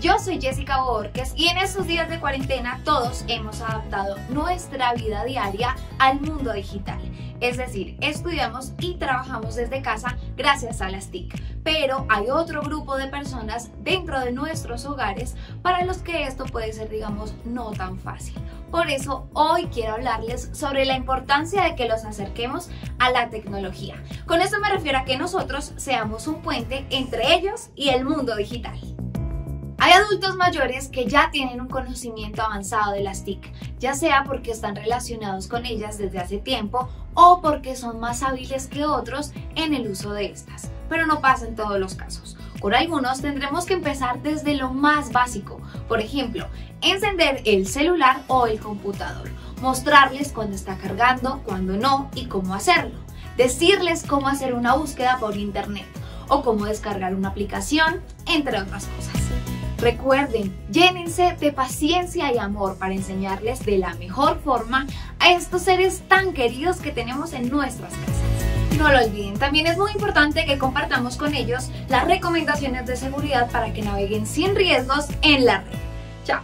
yo soy Jessica Borges y en estos días de cuarentena todos hemos adaptado nuestra vida diaria al mundo digital. Es decir, estudiamos y trabajamos desde casa gracias a las TIC. Pero hay otro grupo de personas dentro de nuestros hogares para los que esto puede ser, digamos, no tan fácil. Por eso hoy quiero hablarles sobre la importancia de que los acerquemos a la tecnología. Con esto me refiero a que nosotros seamos un puente entre ellos y el mundo digital. Hay adultos mayores que ya tienen un conocimiento avanzado de las TIC, ya sea porque están relacionados con ellas desde hace tiempo o porque son más hábiles que otros en el uso de estas. Pero no pasa en todos los casos. Por algunos tendremos que empezar desde lo más básico, por ejemplo, encender el celular o el computador, mostrarles cuándo está cargando, cuándo no y cómo hacerlo, decirles cómo hacer una búsqueda por internet o cómo descargar una aplicación, entre otras cosas. Recuerden, llénense de paciencia y amor para enseñarles de la mejor forma a estos seres tan queridos que tenemos en nuestras casas. No lo olviden, también es muy importante que compartamos con ellos las recomendaciones de seguridad para que naveguen sin riesgos en la red. Chao.